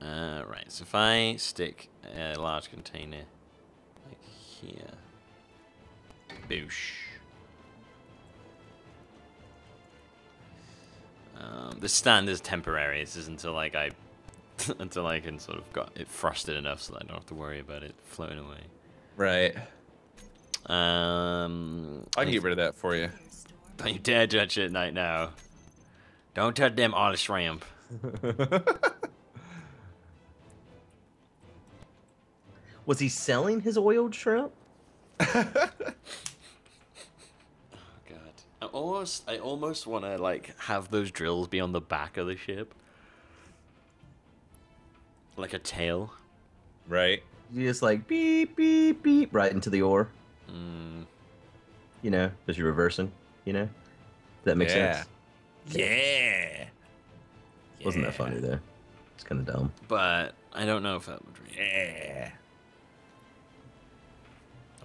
Uh, right, so if I stick a large container like here, boosh. Um, the stand is temporary. This is until like I, until I can sort of got it frosted enough so that I don't have to worry about it floating away. Right. Um, I can get rid of that for you. Don't you dare touch it night now. Don't touch them all shrimp. Was he selling his oiled shrimp? Oh god, I almost, I almost want to like have those drills be on the back of the ship, like a tail. Right. You just like beep beep beep right into the ore. Mm, You know, as you're reversing. You know, Does that makes Yeah. sense. Yeah. Wasn't that funny though? It's kind of dumb. but I don't know if that would. Really, Yeah.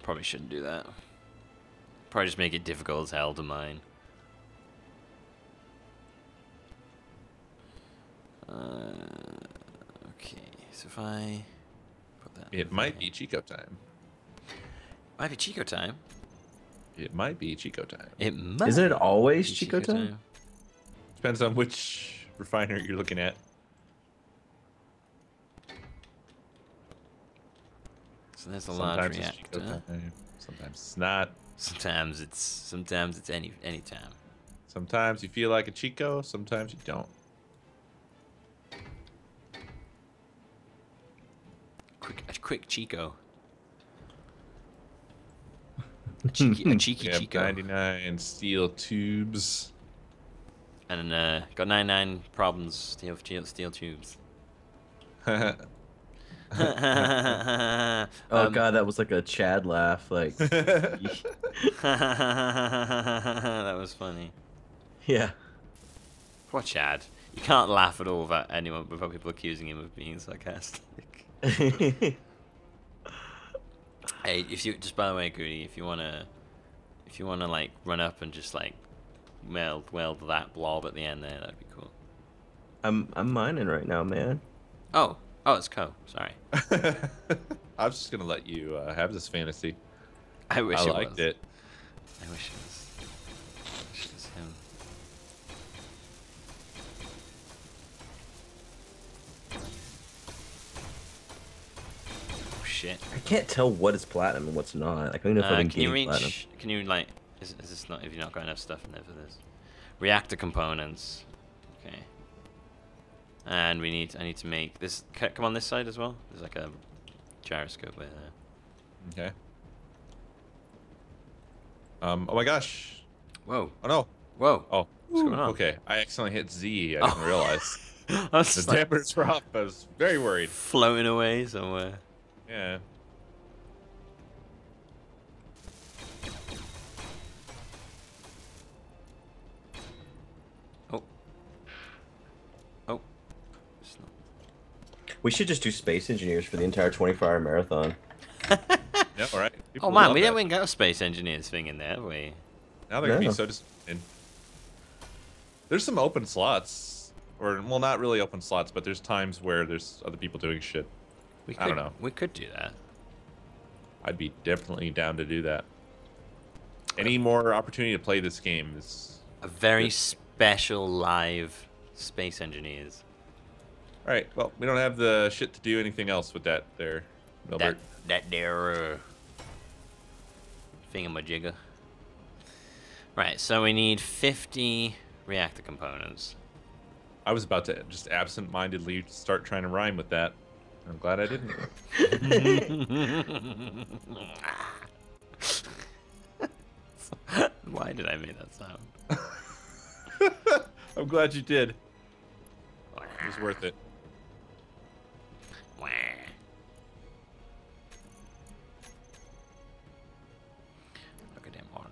I probably shouldn't do that. Probably just make it difficult as hell to mine. Uh, okay, so if I put that, It might be Chico time. might be Chico time. It might be Chico time. It might. Isn't it always be Chico time? Depends on which refiner you're looking at. There's a large Sometimes Chico reactor. time. Sometimes it's not. Sometimes it's sometimes it's any any time. Sometimes you feel like a Chico. Sometimes you don't. Quick a quick Chico. A cheeky, a cheeky You Chico. 99 steel tubes. And uh, got 99 problems steel steel, steel tubes. Oh Um, god, that was like a Chad laugh. Like, that was funny. yeah. Poor Chad. You can't laugh at all without anyone without people accusing him of being sarcastic. Hey, if you just by the way, Guude, if you wanna, if you wanna like run up and just like weld weld that blob at the end there, that'd be cool. I'm I'm mining right now, man. Oh, oh, it's Coe. Sorry, I was just gonna let you uh, have this fantasy. I wish I it liked was. it. I wish it was. wish it was him. Oh shit. I can't tell what is platinum and what's not. I don't even know if Uh, I'm can you getting platinum. Can you like? Is, is this not? If you've not got enough stuff in there for this, reactor components. Okay. And we need. I need to make this. Come on this side as well. There's like a gyroscope right there. Okay. Um. Oh my gosh. Whoa! Oh no. Whoa! Oh. What's going on? Okay. I accidentally hit Z. I didn't Oh. realize. The just like dampers were off. I was very worried. floating away somewhere. Yeah. We should just do space engineers for the entire 24-hour marathon. Yeah. All right. Oh, people Oh man, we that. haven't got a space engineers thing in there, have we? Now they're gonna be so disappointed. There's some open slots, or well, not really open slots, but there's times where there's other people doing shit. We could, I don't know. We could do that. I'd be definitely down to do that. Any more opportunity to play this game is A very Good. special live space engineers. All right. Well, we don't have the shit to do anything else with that there, That Milbert. that there uh, thingamajigger. Right, so we need 50 reactor components. I was about to just absent-mindedly start trying to rhyme with that. I'm glad I didn't. Why did I make that sound? I'm glad you did. It was worth it.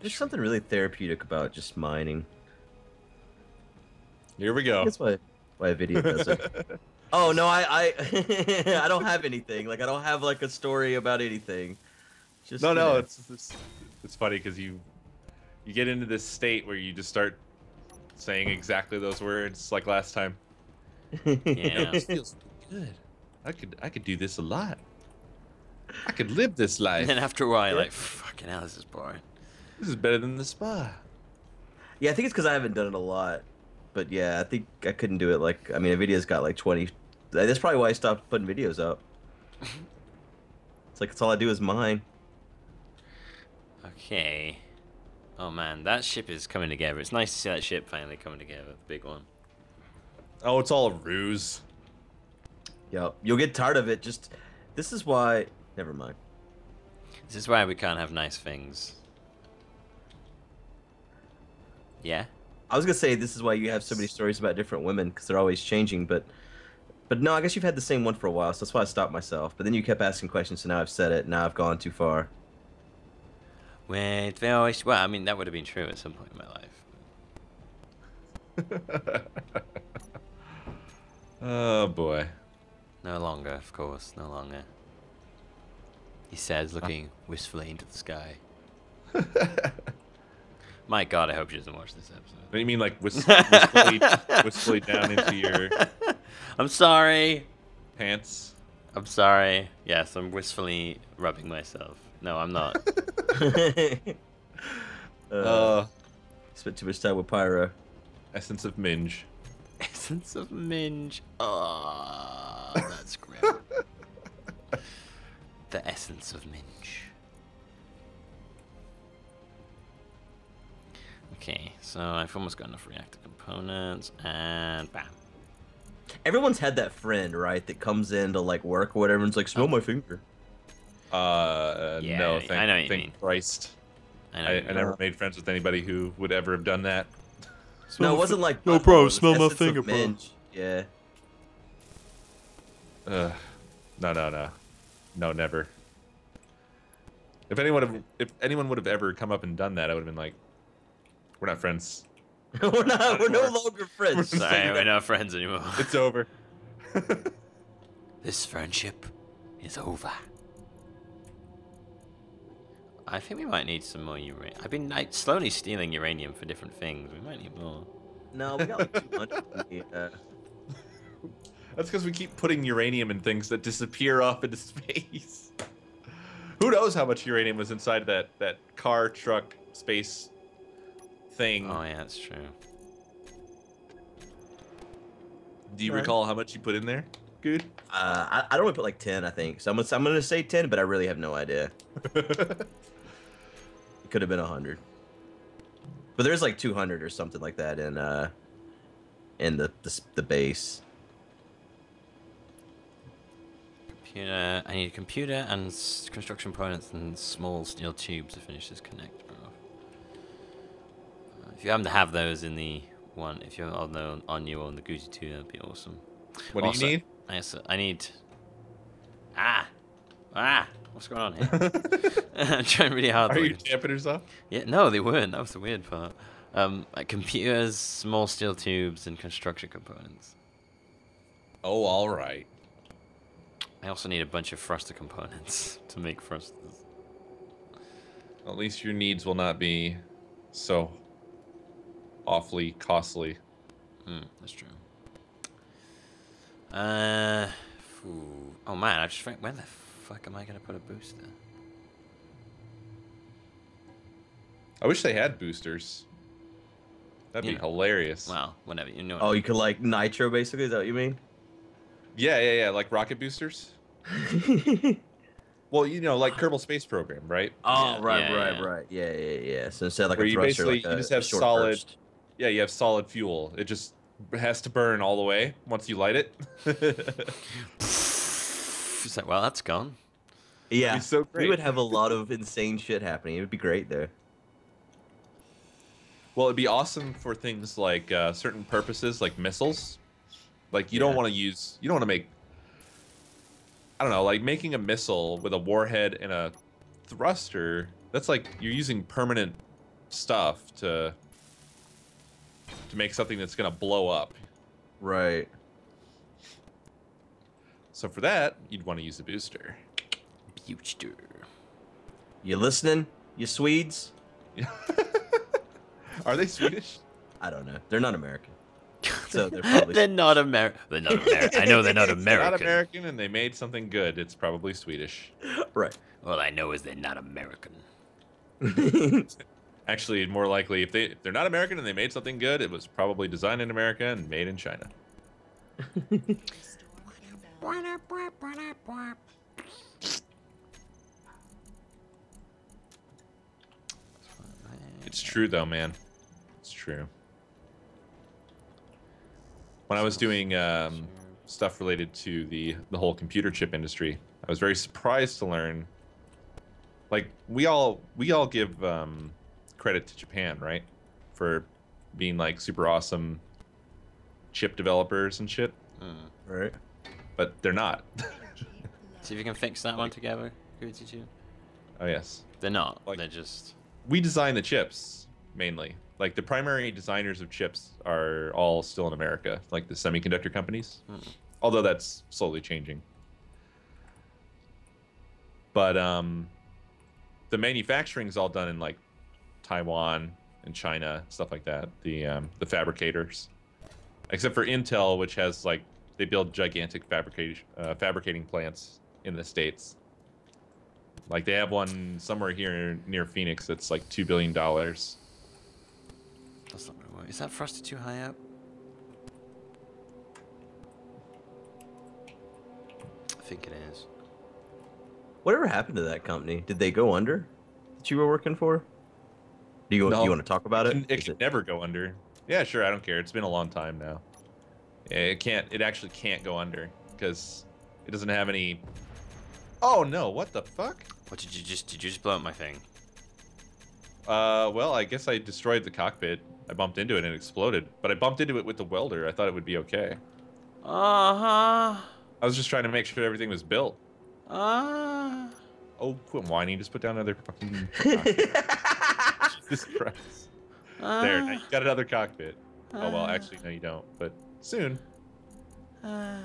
There's something really therapeutic about just mining. Here we go. That's why why Avidya does it. Oh no, I I I don't have anything. Like I don't have like a story about anything. Just No, no, it's it's, it's funny because you you get into this state where you just start saying exactly those words like last time. Yeah. This feels good. I could I could do this a lot. I could live this life. And then after a while, you're Yeah. like, fucking hell, this is boring. This is better than the spa. Yeah, I think it's because I haven't done it a lot. But yeah, I think I couldn't do it like I mean Avidya's got like twenty that's probably why I stopped putting videos up. it's like it's all I do is mine. Okay. Oh man, that ship is coming together. It's nice to see that ship finally coming together. The big one. Oh, it's all a ruse. Yep. You'll get tired of it, just this is why never mind. This is why we can't have nice things. Yeah? I was gonna say this is why you have so many stories about different women because they're always changing, but but no, I guess you've had the same one for a while, so that's why I stopped myself. But then you kept asking questions, so now I've said it. Now I've gone too far. Wait, they always. Well, I mean, that would have been true at some point in my life. oh boy. No longer, of course, no longer. He says, looking wistfully into the sky. My god, I hope she doesn't watch this episode. What do you mean like whis- wistfully, wistfully down into your I'm sorry. pants? I'm sorry. Yes, I'm wistfully rubbing myself. No, I'm not. uh, Uh, Ah. spent too much time with Pyro. essence of minge. Essence of Minge. Oh, that's great. the essence of Minge. Okay, so I've almost got enough reactor components, and bam. Everyone's had that friend, right, that comes in to like work or whatever, and it's like, smell my finger. Uh, Yeah, no, I thank, know what you thank mean. Christ. I know. I, you I never made friends with anybody who would ever have done that. no, it wasn't like. No, bro, was smell my finger, bro. minge. Yeah. Ugh. no, no, no, no, never. If anyone have, if anyone would have ever come up and done that, I would have been like, "We're not friends. we're not. We're no longer friends. Sorry, we're not friends anymore. It's over." This friendship is over. I think we might need some more uranium. I've been like, slowly stealing uranium for different things. We might need more. No, we got like 200. in the, uh, That's because we keep putting uranium in things that disappear off into space. Who knows how much uranium was inside that that car, truck, space thing? Oh yeah, that's true. Do you Right. recall how much you put in there? Good. Uh, I, I don't want to put like 10, I think. So I'm gonna, I'm gonna say 10, but I really have no idea. It could have been 100. But there's like 200 or something like that in uh in the the, the base. Computer. I need a computer and construction components and small steel tubes to finish this connector off. Uh, if you happen to have those in the one, if you're on the on you on the Goosey two, that'd be awesome. what Also- do you need? I I need. Ah, ah. What's going on here? I'm trying really hard. Are to your look- dampeners off? Yeah, no, they weren't. That was the weird part. Um, like computers, small steel tubes, and construction components. Oh, all right. I also need a bunch of thruster components to make thrusters. At least your needs will not be so awfully costly. Hmm, that's true. Uh, phew. oh man, I just think, where the fuck am I gonna put a booster? I wish they had boosters. That'd You be know. hilarious. Well, whenever you know. Oh, you could like nitro basically. Is that what you mean? Yeah, yeah, yeah. Like rocket boosters. Well, you know, like Kerbal Space Program, right? Oh, Yeah, right, yeah, right, yeah. right. Yeah, yeah, yeah. So instead like Where a you thruster, basically- like you a, just have solid- burst. Yeah, you have solid fuel. It just has to burn all the way once you light it. It's like, well, that's gone. Yeah, so we would have a lot of insane shit happening. It would be great there. well, it'd be awesome for things like uh, certain purposes, like missiles. Like you don't want to use, you don't want to make. I don't know, like making a missile with a warhead and a thruster. That's like you're using permanent stuff to to make something that's gonna blow up. Right. So for that, you'd want to use a booster. Booster. You listening? You Swedes? Are they Swedish? I don't know. They're not American. so they're probably they're not American. They're not American. I know they're not If American. Not American, and they made something good. It's probably Swedish. right. All I know is they're not American. Actually, more likely, if they if they're not American and they made something good, it was probably designed in America and made in China. It's true though, man. It's true. When I was doing um, stuff related to the the whole computer chip industry, I was very surprised to learn. Like we all we all give um, credit to Japan, right, for being like super awesome chip developers and shit, Hmm. right. but they're not. See if you can fix that one together. Gravity two. oh yes, They're not. Like- they're just. we design the chips mainly. Like the primary designers of chips are all still in America, like the semiconductor companies. Mm. Although that's slowly changing. But um, the manufacturing is all done in like Taiwan and China, stuff like that. The um, the fabricators, except for Intel, which has like they build gigantic fabrication uh, fabricating plants in the states. Like they have one somewhere here near Phoenix that's like two billion dollars. That's not gonna work. Is that frosted too high up? I think it is. Whatever happened to that company? Did they go under? That you were working for? Do you No. you want to talk about it? It, it Is can never go under. Yeah, sure. I don't care. It's been a long time now. It can't. It actually can't go under because it doesn't have any. Oh no! What the fuck? What did you just? Did you just blow up my thing? Uh, well, I guess I destroyed the cockpit. I bumped into it and it exploded. But I bumped into it with the welder. I thought it would be okay. Uh huh. I was just trying to make sure everything was built. Uh. Oh, quit whining. Just put down another fucking. Jesus Christ. uh There, now you got another cockpit. Oh well, actually no, you don't. But soon. Uh,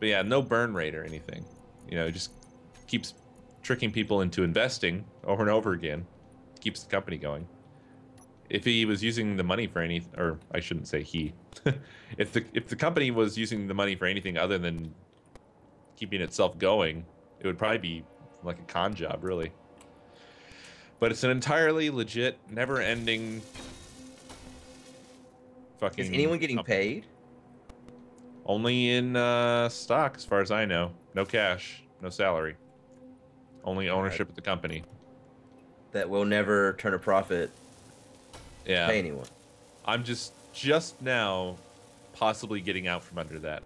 But yeah, no burn rate or anything. You know, just keeps tricking people into investing over and over again. Keeps the company going. If he was using the money for any, or I shouldn't say he, if the if the company was using the money for anything other than keeping itself going, it would probably be like a con job, really. But it's an entirely legit, never-ending. Fucking. Is anyone getting company. paid? Only in uh, stock, as far as I know. No cash, no salary. Only ownership of the company. That will never turn a profit. Yeah, Pay anyone. I'm just just now, possibly getting out from under that.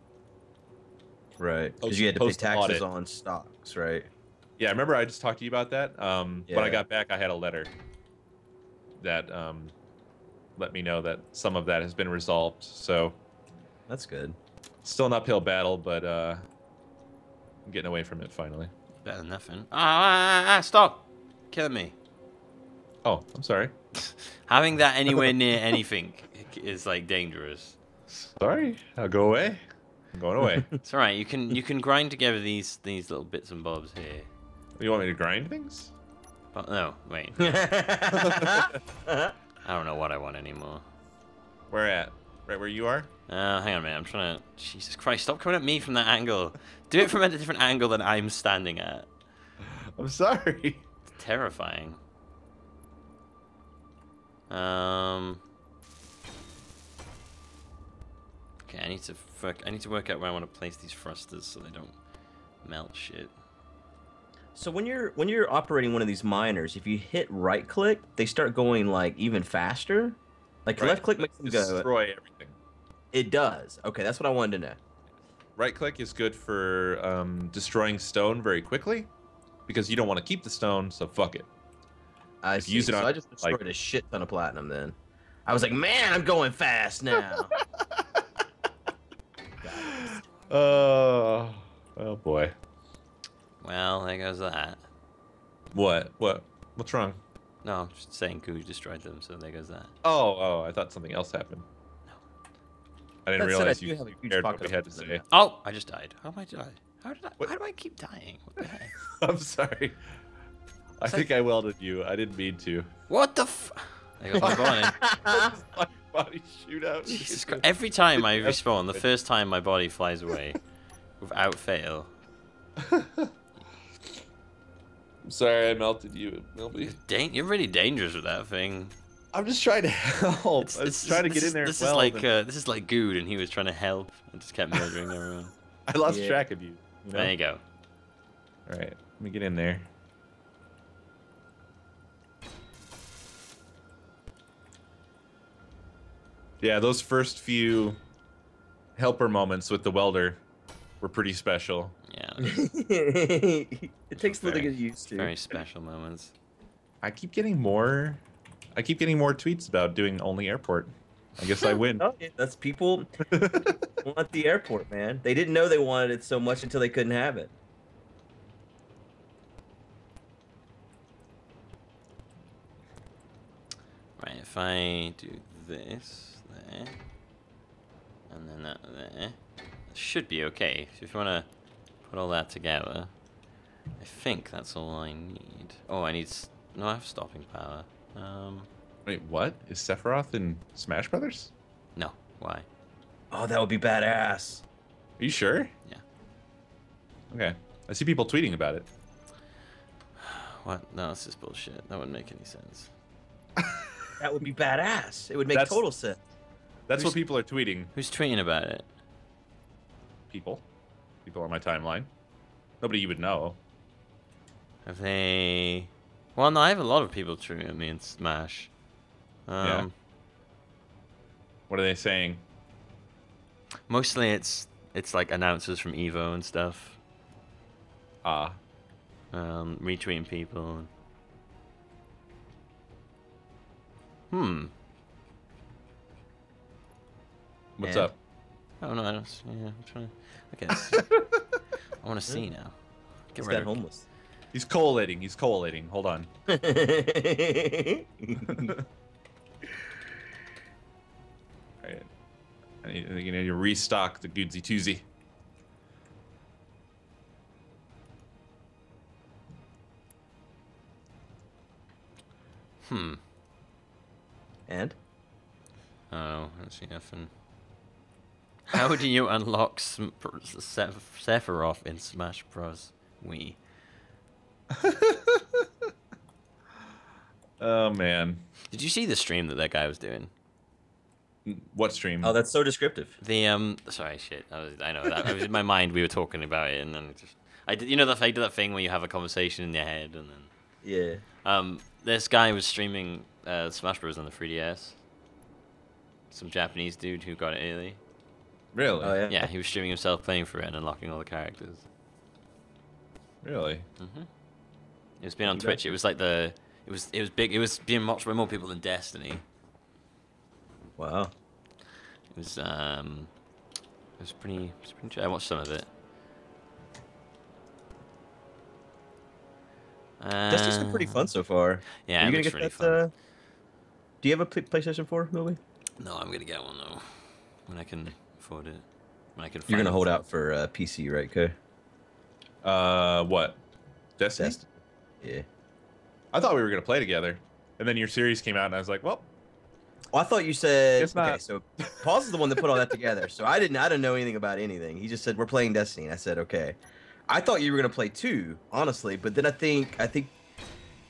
Right. Because you had to pay taxes on stocks, right? Yeah, remember I just talked to you about that. Um, when I got back, I had a letter that um, let me know that some of that has been resolved. So That's good. still an uphill battle, but uh, I'm getting away from it finally. better than nothing. Ah, ah, ah, ah, stop! Killing me. Oh, I'm sorry. Having that anywhere near anything is like dangerous. Sorry. I'll go away. I'm going away. It's alright. You can you can grind together these these little bits and bobs here. You want me to grind things? Oh, no, wait. I don't know what I want anymore. Where at? Right where you are? Uh, hang on a minute. I'm trying to. Jesus Christ! Stop coming at me from that angle. Do it from a different angle than I'm standing at. I'm sorry. It's terrifying. Um. Okay, I need to work. I need to work out where I want to place these thrusters so they don't melt shit. So when you're when you're operating one of these miners, if you hit right click, they start going like even faster. Like Right. left click makes them go. Destroy everything. It does. Okay, that's what I wanted to know. Right click is good for um, destroying stone very quickly because you don't want to keep the stone, so fuck it. I If see. use it so on, I just destroyed like- a shit ton of platinum then. I was like, man, I'm going fast now. Oh, oh boy. Well, there goes that. What? What? What's wrong? No, I'm just saying Goo destroyed them, so there goes that. Oh, oh, I thought something else happened. No. I didn't That said, I realize do you have a huge cared what we had to say. platinum Oh, I just died. How am I die? How did I? What? Why do I keep dying? What the heck? I'm sorry. I It's think I welded you. I didn't mean to. What the f? I got my body. Like body shootout. Jesus Christ. Every time I respawn, the first time my body flies away, without fail. I'm sorry I melted you, Millbee. Dan- you're really dangerous with that thing. I'm just trying to help. I was trying to get in there. This as well, is like and uh, this is like Good, and he was trying to help and just kept murdering everyone. I lost Yeah. track of you. you know? There you go. All right, let me get in there. Yeah, those first few helper moments with the welder were pretty special. Yeah, it takes a little to Very- get used to. very special moments. I keep getting more. I keep getting more tweets about doing only airport. I guess I win. Oh, that's people want the airport, man. They didn't know they wanted it so much until they couldn't have it. Right, if I do this there, and then that there, it should be okay. So if you want to put all that together, I think that's all I need. Oh, I need. No, I have stopping power. Um, Wait, what is Sephiroth in Smash Brothers? no. Why? Oh, that would be badass. Are you sure? Yeah. Okay. I see people tweeting about it. What? No, that's just bullshit. That wouldn't make any sense. That would be badass. It would make That's- total sense. That's Who's- what people are tweeting. Who's tweeting about it? People. People on my timeline. Nobody you would know. Have they? Well, no, I have a lot of people tweeting at me in Smash. Um, Yeah. What are they saying? Mostly, it's it's like announcers from Evo and stuff. Ah. um, retweeting people. Hmm. What's And? up? Oh no, I don't. s- Yeah, I'm trying. I guess. I want to see now. Get He's rid that of. homeless. He's collating. He's collating. Hold on. Alright. I need, I need to restock the Goodsy Toozy. Hmm. and Oh, I don't see nothing. How do you unlock Sm- Seph- Sephiroth in Smash Bros. Wii? Oh man. Did you see the stream that that guy was doing? What stream? oh, that's so descriptive. The um, sorry, shit. I, was, I know that. I was in my mind. We were talking about it, and then it just, I did. You know that I did that thing where you have a conversation in your head, and then Yeah. um, this guy was streaming uh, Smash Bros on the 3DS. Some Japanese dude who got it early. Really? Oh yeah. Yeah, he was streaming himself playing for it and unlocking all the characters. Really? hmm It was being on You Twitch. It was like the. It was it was big. It was being watched by more people than Destiny. Wow. It was um. It was pretty. It was pretty. I watched some of it. That's just been pretty Uh, fun so far. Yeah, Are it you gonna get really that? fun. Uh... Do you have a P- PlayStation 4 movie? No, I'm gonna get one though. When I can afford it. When I can. You're gonna find hold out for uh, PC, right, Kay? Uh, what? Destiny? Dest- Yeah. I thought we were gonna play together, and then your series came out, and I was like, well, Oh, I thought you said. Guess not. Okay, so Pause is the one that put all that together. So I didn't. I didn't know anything about anything. He just said we're playing Destiny. And I said okay. I thought you were gonna play two, honestly, but then I think I think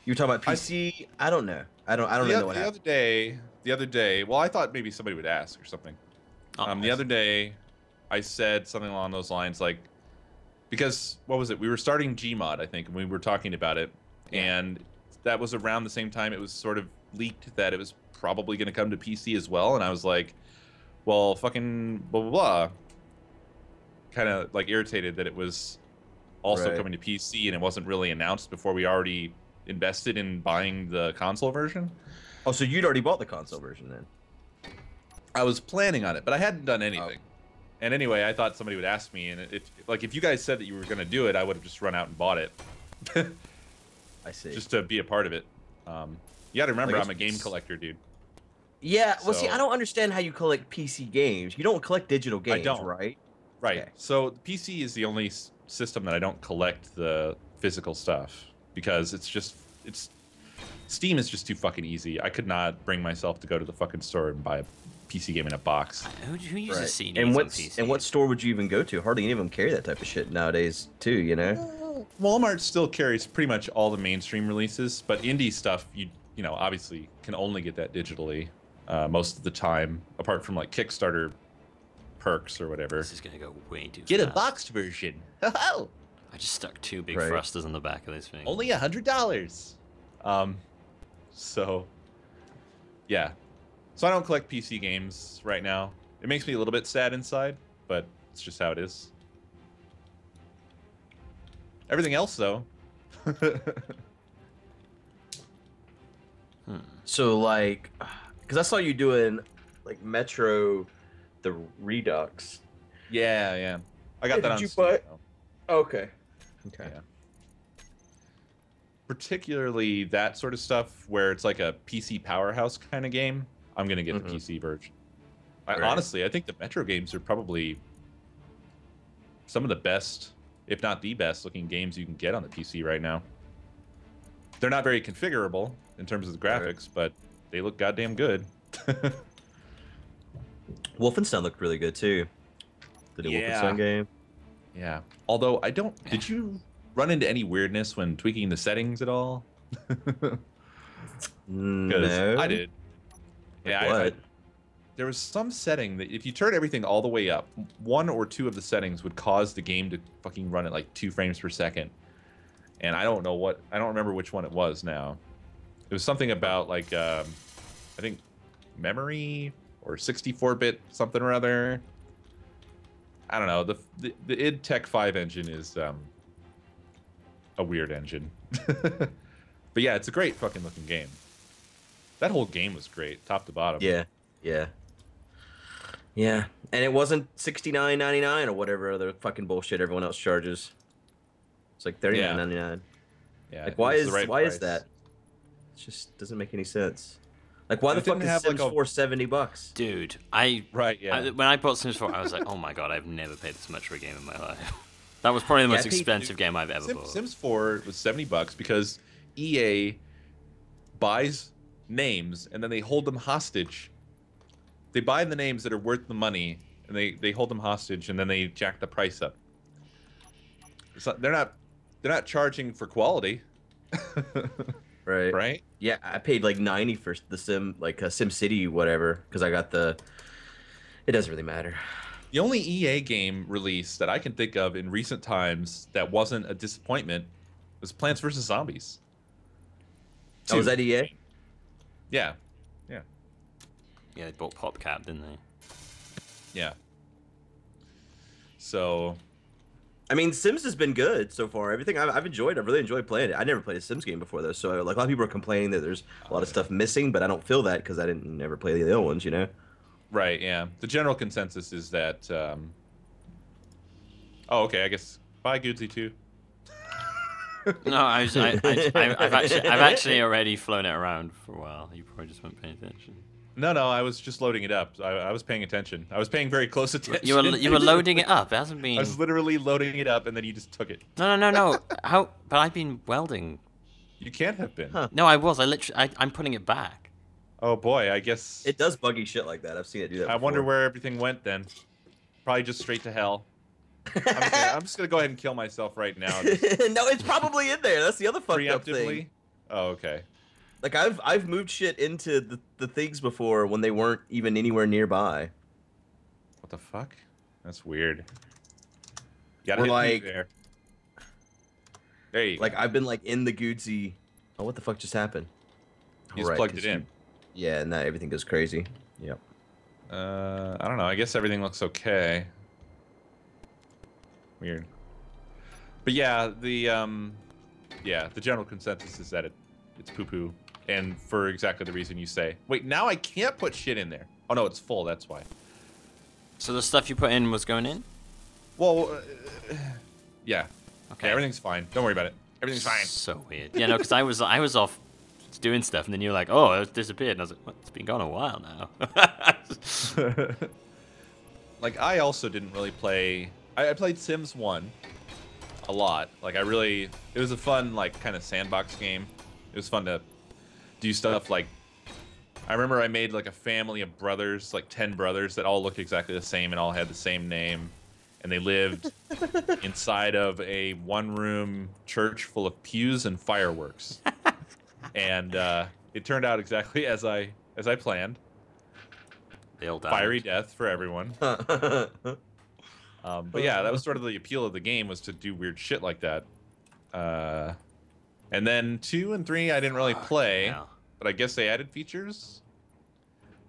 you were talking about PC. I, don't know. I don't. I don't the, really know what the happened. other day, the other day. Well, I thought maybe somebody would ask or something. Oh, um, the other day, I said something along those lines, like, because what was it? We were starting Gmod, I think, and we were talking about it, Yeah. and that was around the same time it was sort of leaked that it was probably going to come to PC as well, and I was like, well, fucking blah blah blah. Kind of like irritated that it was also Right. coming to PC and it wasn't really announced before we already invested in buying the console version. Oh, so you'd already bought the console version then? I was planning on it, but I hadn't done anything. And anyway, I thought somebody would ask me, and if like if you guys said that you were going to do it, I would have just run out and bought it, I see. just to be a part of it. Um, you got to remember, Like, I'm a game collector, dude. yeah. Well, see, I don't understand how you collect PC games. You don't collect digital games, don't. right? Right. Okay. So PC is the only system that I don't collect the physical stuff because it's just it's Steam is just too fucking easy. I could not bring myself to go to the fucking store and buy a PC game in a box. Who, who uses Right. CDs And on PC? and what store would you even go to? Hardly any of them carry that type of shit nowadays, too. You know. Walmart still carries pretty much all the mainstream releases, but indie stuff you you know obviously can only get that digitally uh, most of the time, apart from like Kickstarter perks or whatever. This is gonna go way too Get a boxed version. I just stuck two big Right. thrusters on the back of this thing. Only a hundred dollars. Um, so yeah, so I don't collect PC games right now. It makes me a little bit sad inside, but it's just how it is. Everything else, though. Hmm. So like, because I saw you doing like Metro, the Redux. yeah, yeah. I got Hey, that did on you Steam, buy- though. Okay. Okay. Yeah. Particularly that sort of stuff where it's like a PC powerhouse kind of game. I'm gonna get Mhm. the PC version. I, Right. Honestly, I think the Metro games are probably some of the best, if not the best, looking games you can get on the PC right now. They're not very configurable in terms of the Right. graphics, but they look goddamn good. Wolfenstein looked really good too. The new Yeah. Wolfenstein game. yeah. Although I don't. Did you run into any weirdness when tweaking the settings at all? No. I did. Like Yeah, I- I, there was some setting that if you turn everything all the way up, one or two of the settings would cause the game to fucking run at like two frames per second. And I don't know what I don't remember which one it was now. It was something about like um, I think memory or 64-bit something or other. I don't know. The the, the id Tech 5 engine is um, a weird engine. but yeah, it's a great fucking looking game. That whole game was great, top to bottom. Yeah. Yeah. Yeah. And it wasn't sixty nine ninety nine or whatever other fucking bullshit everyone else charges. It's like thirty nine ninety nine. Yeah, Like why is right why price. is that? It just doesn't make any sense. Like why It the fuck didn't is have, like, Sims a- 4 70 bucks? Dude, I, Right, yeah. I when I bought Sims 4, I was like, oh my god, I've never paid this much for a game in my life. That was probably the Yeah, most paid- expensive game I've ever Sim- bought. Sims 4 was 70 bucks because EA buys names and then they hold them hostage. They buy the names that are worth the money and they, they hold them hostage and then they jack the price up. Not, they're not they're not charging for quality, Right. right? Yeah, I paid like 90 for the Sim like uh, Sim City whatever cuz I got the It doesn't really matter. The only EA game release that I can think of in recent times that wasn't a disappointment was Plants vs Zombies. Oh, was that EA? Yeah, Yeah, Yeah, they bought PopCap, didn't they? yeah. So I mean, Sims has been good so far. Everything I've, I've enjoyed, I've really enjoyed playing it. I never played a Sims game before though, so like a lot of people are complaining that there's a lot of stuff missing, but I don't feel that because I didn't never play the other ones, you know. Right, yeah. The general consensus is that. Um... Oh, okay. I guess bye, Goodsy too. No, I was, I, I, I, I've actually, I've actually already flown it around for a while. You probably just weren't paying attention. No, no. I was just loading it up. I, I was paying attention. I was paying very close attention. You were, you were loading it up. It hasn't been. I was literally loading it up, and then you just took it. No, no, no, no. How? But I've been welding. You can't have been. Huh. No, I was. I literally. I, I'm putting it back. Oh boy, I guess. It does buggy shit like that. I've seen it do that. I wonder where everything went then. Probably just straight to hell. I'm, gonna, I'm just gonna go ahead and kill myself right now. just no, it's probably in there. That's the other fucked up thing. preemptively. Oh, okay. Like I've I've moved shit into the, the things before when they weren't even anywhere nearby. What the fuck? That's weird. You gotta We're hit like- there. There you Like go. I've been like in the Goodsy. Oh, what the fuck just happened? You just Right, plugged it in. you- Yeah, and now everything goes crazy. Yep. Uh, I don't know. I guess everything looks okay. Weird. But yeah, the um, yeah, the general consensus is that it it's poo poo, and for exactly the reason you say. Wait, now I can't put shit in there. Oh no, it's full. That's why. So the stuff you put in was going in. Well, uh, yeah. Okay. Okay, everything's fine. Don't worry about it. Everything's fine. So weird. Yeah, no, because I was I was off doing stuff, and then you were like, "Oh, it's disappeared," and I was like, what? "It's been gone a while now." like I also didn't really play. I, I played Sims One a lot. Like I really, it was a fun like kind of sandbox game. It was fun to do stuff like I remember I made like a family of brothers, like 10 brothers that all looked exactly the same and all had the same name. And they lived inside of a one room church full of pews and fireworks. and uh, it turned out exactly as I as I planned. The old Fiery death for everyone. Um, but yeah, that was sort of the appeal of the game was to do weird shit like that. Uh, and then two and three I didn't really play, Yeah. but I guess they added features.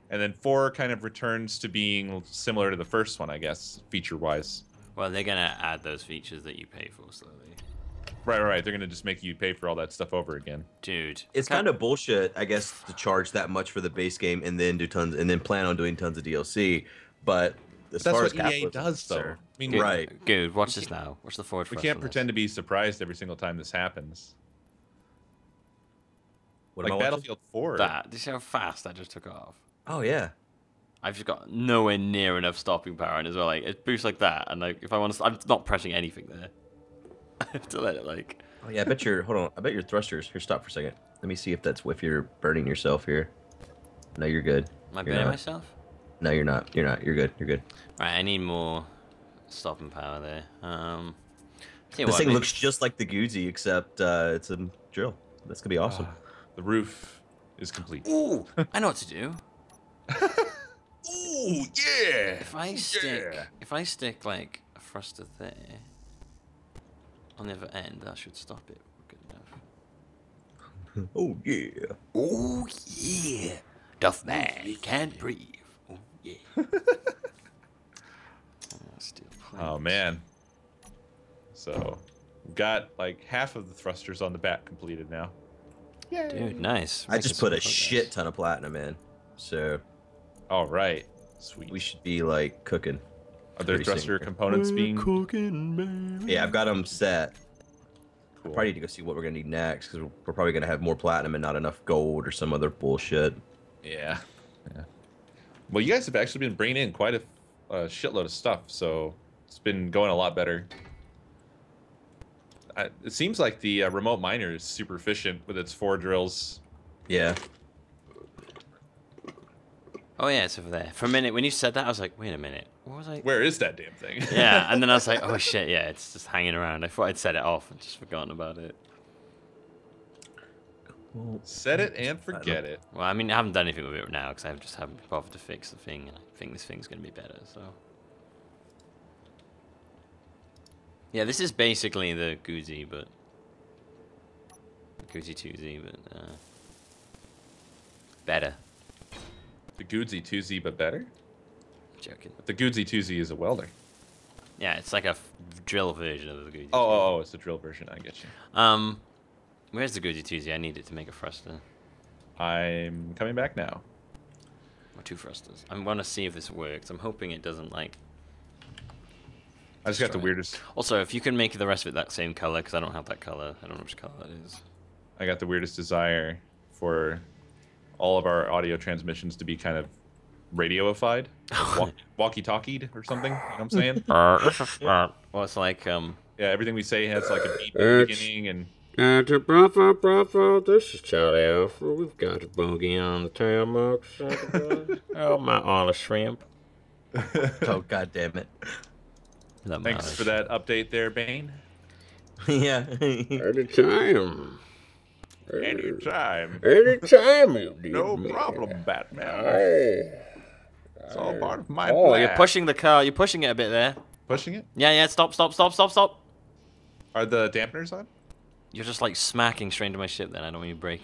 And then four kind of returns to being similar to the first one, I guess, feature wise. Well, they're gonna add those features that you pay for slowly, Right, right, right. They're gonna just make you pay for all that stuff over again. dude. It's kind of bullshit, I guess, to charge that much for the base game and then do tons and then plan on doing tons of DLC. But as That's far what as EA does, is though. I mean, Good, Right. Good. Watch this now. Watch the forward. we can't pretend this. to be surprised every single time this happens. What am I like watching? Battlefield 4. that. Do you see how fast that just took off? Oh yeah. I've just got nowhere near enough stopping power, and as well, like it boosts like that, and like if I want to, I'm not pressing anything there. I have to let it like. Oh yeah. I bet your hold on. I bet your thrusters. Here, stop for a second. Let me see if that's if you're burning yourself here. No, you're good. Am I You're burning not. myself? No, you're not. You're not. You're good. You're good. Right, I need more stopping power there. Um, This what, thing maybe- looks just like the Guzzi, except uh, it's a drill. That's gonna be awesome. Ah, the roof is complete. Ooh, I know what to do. Ooh, yeah! If I stick, Yeah. if I stick like a thruster there on the other end, that should stop it good enough. oh yeah. Oh yeah, Duffman can't breathe. Oh yeah. Oh, steel Oh plates. man. So, got like half of the thrusters on the back completed now. dude, nice. I just put a progress. shit ton of platinum in, so All right. Sweet. we should be like cooking. Are there pretty soon thruster here. components being cooking, baby. Yeah, I've got them set. cool? Probably need to go see what we're gonna need next because we're probably gonna have more platinum and not enough gold or some other bullshit. Yeah. Yeah. Well, you guys have actually been bringing in quite a, a shitload of stuff, so it's been going a lot better. I, it seems like the uh, remote miner is super efficient with its four drills. Yeah. Oh yeah, it's over there. For a minute, when you said that, I was like, wait a minute, what was I? Where is that damn thing? Yeah, and then I was like, oh shit, yeah, it's just hanging around. I thought I'd set it off and just forgotten about it. Well, Set it and forget it. Well, I mean, I haven't done anything with it now because I just haven't bothered to fix the thing, and I think this thing's gonna be better. So. Yeah, this is basically the Guzzi, but the Guzzi 2Z, but uh, better. The Guzzi 2Z, but better. Joking. But the Guzzi 2Z is a welder. Yeah, it's like a f- drill version of the Guzzi. Oh, oh, oh, it's the drill version. I get you. Um, where's the Guzzi 2Z? I need it to make a thruster. I'm coming back now. Or two thrusters. I want to see if this works. I'm hoping it doesn't like. I just got the Destroy it. weirdest. Also, if you can make the rest of it that same color, because I don't have that color. I don't know which color that is. I got the weirdest desire for all of our audio transmissions to be kind of radioified, walk, walkie-talkied or something. You know what I'm saying? well, it's like um. Yeah, everything we say has like a beat at the beginning, and Uh, to Bravo, Bravo, this is Charlie Alpha. We've got a boogie on the tail mark. oh, my Olive shrimp. oh god damn it. That thanks matters. for that update there, Bane. yeah. Anytime. Anytime. Anytime, you need No me. problem, Batman. Hey. It's all part of my Oh, plan. you're pushing the car. You're pushing it a bit there. Pushing it? Yeah, yeah. Stop, stop, stop, stop, stop. Are the dampeners on? You're just like smacking straight into my ship. Then I don't want you to break.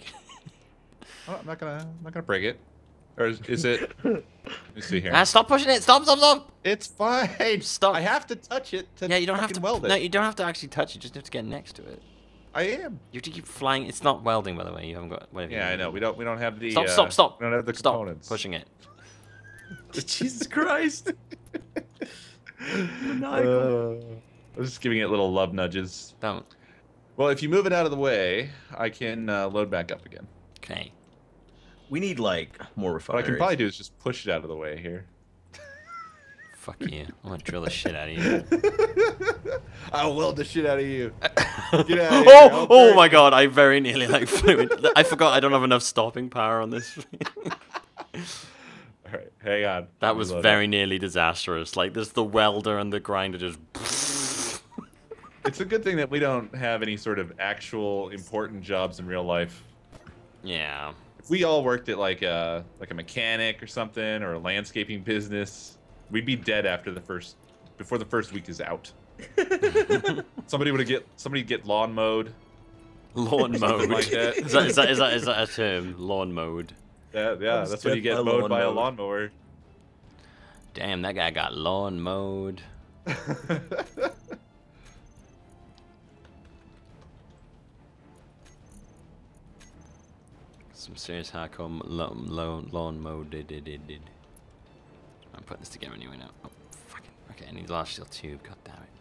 Oh, I'm not gonna, I'm not gonna break it. Or is, is it? Let me see here. ah, stop pushing it. Stop, stop, stop. It's fine. Stop. I have to touch it to Yeah, you don't have to weld it. No, you don't have to actually touch it. You just have to get next to it. I am. You have to keep flying. It's not welding, by the way. You haven't got. Whatever you Yeah, I know. We don't. We don't have the. Stop, uh, stop, stop. We don't have the Stop components. pushing it. Jesus Christ. Uh, I'm just giving it little love nudges. Don't. Well, if you move it out of the way, I can uh, load back up again. Okay. We need like more What I can probably do is just push it out of the way here. Fuck you. I'm gonna drill the shit out of you. I'll weld the shit out of you. Get outta here, oh, oh my god! I very nearly like flew. In. I forgot I don't have enough stopping power on this. All right, hang on. that was very up. nearly disastrous. Like there's the welder and the grinder just. It's a good thing that we don't have any sort of actual important jobs in real life. yeah. If we all worked at like a like a mechanic or something or a landscaping business, we'd be dead after the first before the first week is out. somebody would get somebody get lawn mowed. Lawn Something mode. like that. Is that, is that is that is that a term? Lawn mowed. Yeah, yeah, that's when you get by mowed by a lawnmower. lawnmower. Damn, that guy got lawn mowed. Some serious hardcore lawn, lawn, lawn mowed. Did, did, did, did. I'm putting this together anyway now. Oh, fucking. Okay, I need a large steel tube. God damn it.